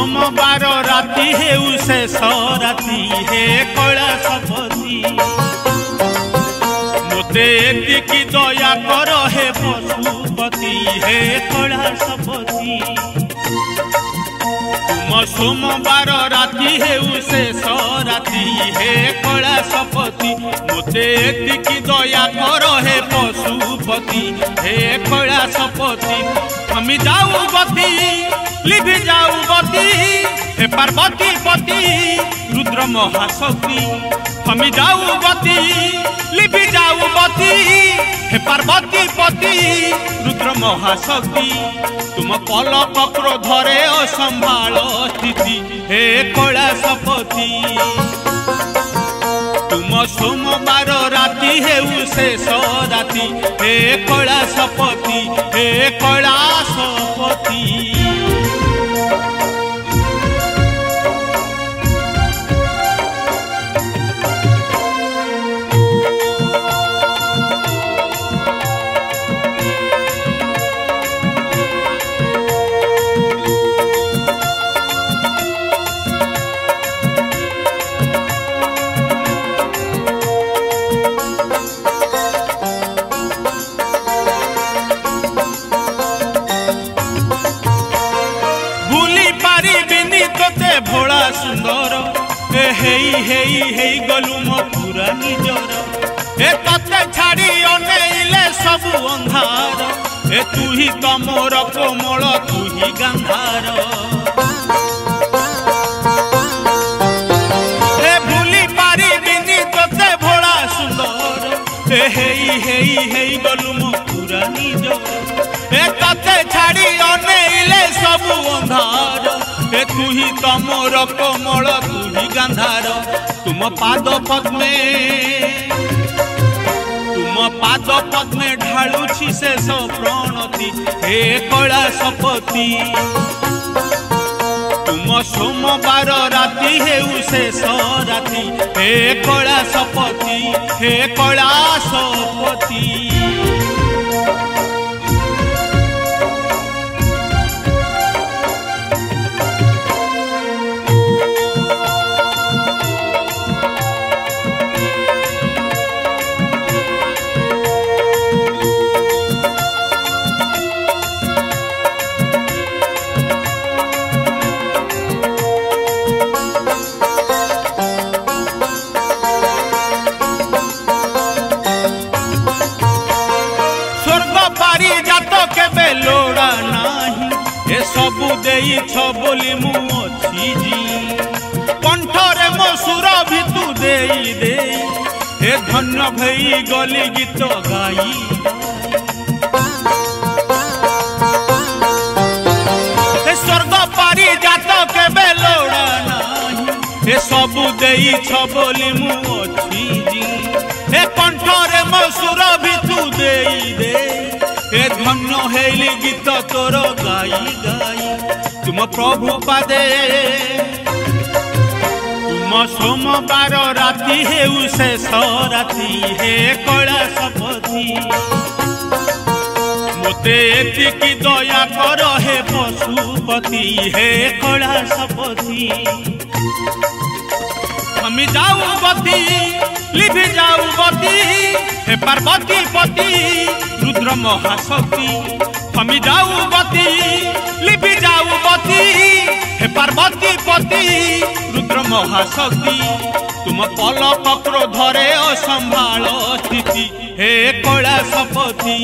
सोमवार राति है राति कला है कड़ा सपति। मोते दया कर हे, पशुपति हे कला सपति। तुम सोमवार राति है राति कला सपति। मोते एतिकी दया कर हे, पशुपति हे कला सपति। हम जाऊ बती लिभ जाऊ बती हे पार्वती पति, रुद्र महाशक्ति। थमी जाऊ गति, लिभ जाऊ गति, हे पार्वती पति, रुद्र महाशक्ति। तुम पलक क्रोधरे असंभाल स्थिति हे कैलाशपति तुम सोमवार राति हेउ शेष राति, हे कैलाशपति हे कला ନିଜର ଏ ତତେ ଛାଡ଼ି ଅନେଇଲେ ସବୁ ଅନ୍ଧାର ଏ ତୁ ହିଁ ତ ମୋର କୋମଳ ତୁ ହିଁ ଗାନ୍ଧାର ଏ ଭୁଲି ପାରିବିନି ତତେ ଭୋଳା ସୁନ୍ଦର ଏ ହେଇ ହେଇ ହେଇ ଗଲୁ ମୋ ପୁରା ନିଜର ଏ ତତେ ଛାଡ଼ି ଅନେଇଲେ ସବୁ ଅନ୍ଧାର ଆମ୍ଭେ ତୁହି ତମର କୋମଳ ତୁହି ଗାନ୍ଧାର। ତୁମ ପାଦ ପଦ୍ମେ। ତୁମ ପାଦ ପଦ୍ମେ ଢାଳୁଛି ଶେଷ ପ୍ରଣତି। ହେ କଳା ଶପତି ତୁମ ସୋମବାର ରାତି ହେଉ ଶେଷ ରାତି। ହେ କଳା ଶପତି ହେ କଳା ଶପତି ଦେଇଛ ବୋଲି ମୁଁ ଅଛି ଜି। କଣ୍ଠରେ ମୋ ସୁର ବି ତୁ ଦେଇ ଦେ। ହେ ଧନ୍ୟ ଭେଇ ଗଲି ଗୀତ ଗାଇ। ହେ ସ୍ୱର୍ଗ ପାରି ଜାତ କେବେ ଲୋଡ଼ା ନାହିଁ। ହେ ସବୁ ଦେଇଛ ବୋଲି ମୁଁ ଅଛି ଜି। ହେ କଣ୍ଠରେ ମୋ ସୁର ବି ତୁ ଦେଇ ଦେ। ନହେଲି ଗୀତ ତୋର ଗାଇ ଗାଇ ତୁମ ପ୍ରଭୁ ପାଦେ ତୁମ ସୋମବାର ରାତି ହେଉ ଶେଷ ରାତି ହେ କଳା ଶପଥି ମୋତେ ଏତିକି ଦୟା କର ହେ ପଶୁପତି ହେ କଳା ଶପଥି আমি যাও গতি লিভি যাও গতি, হে পার্বতী পতি, রুদ্র মহাশক্তি, আমি যাও গতি লিভি যাও গতি, হে পার্বতী পতি, রুদ্র মহাশক্তি, তুম পলক ক্রোধরে অসম্ভাଳ স্থিতি হে কৈଳାসপতি